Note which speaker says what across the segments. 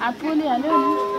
Speaker 1: Apule a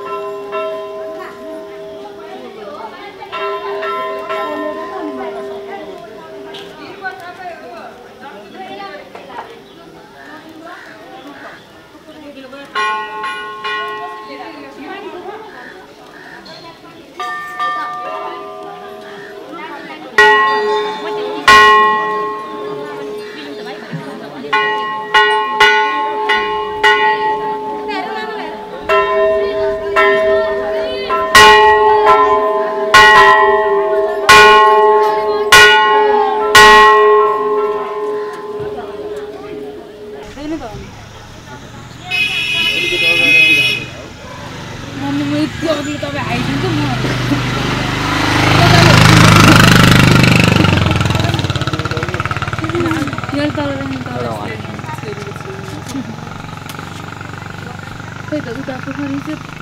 Speaker 1: mummy म यति अघि तपाईँ आइदिन्छु म।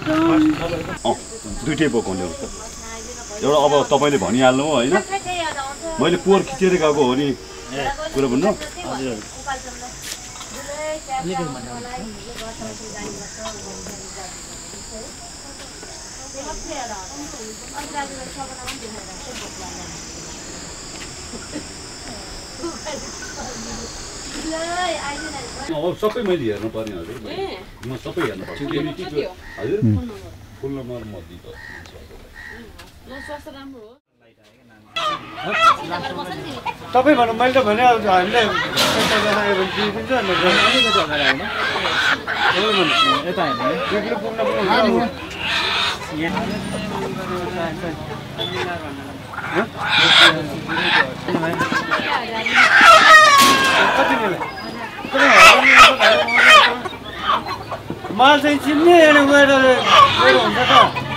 Speaker 1: त
Speaker 2: दुइटै पकाउने हो। त एउटा अब तपाईँले भनिहाल्नु हो होइन? मैले पोहोर खिचेर गएको हो नि। कुरो भन्नु सबै मैले हेर्नु पर्ने हजुर। म सबै हेर्नु पर्छ हजुर। फुल नम्बर म दिँदा
Speaker 1: स्वास्थ्य राम्रो हो।
Speaker 3: तपाईँ भन्नु मैले त भने अब हामीले पैसा आयो भने दिइदिन्छ
Speaker 4: अलिकति अगाडि आउनु यता हेर्नु है
Speaker 3: पुग्नु पुग्नु पुग्नु कति माल चाहिँ चिन्ने गएर हुन्छ त।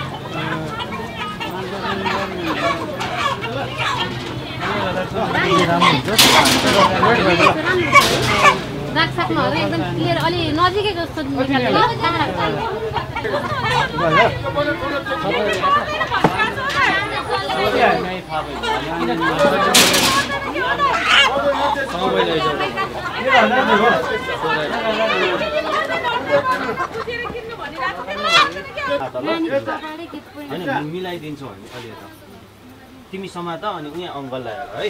Speaker 5: एकदम क्लियर अलि नजिकै जस्तो
Speaker 4: होइन मिलाइदिन्छौ हामी अलि यता तिमी समात अनि उहाँ अङ्कललाई हेर है?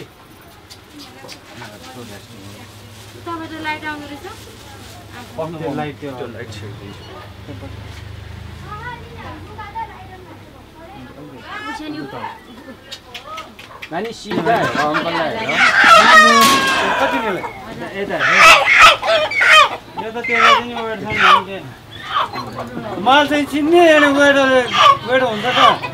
Speaker 4: नानी सिधा हेर अङ्कललाई हेर
Speaker 3: कति नेले
Speaker 4: यता हेर। यो त त्यो पनि वेट छ नि त्यो
Speaker 3: माल चाहिँ चिन्ने गएर हुन्छ त।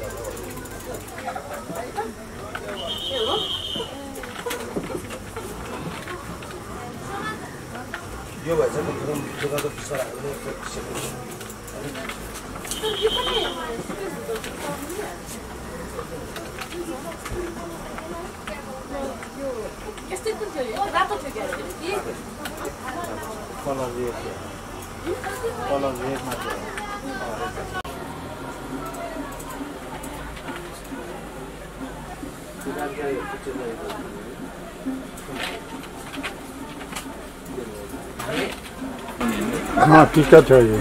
Speaker 3: भयो ल
Speaker 4: लोकल फ्यान
Speaker 3: कति नेले एक हजार कति आयो कलर रेड कलर रेड मात्र
Speaker 6: हाँ टिका छ यो।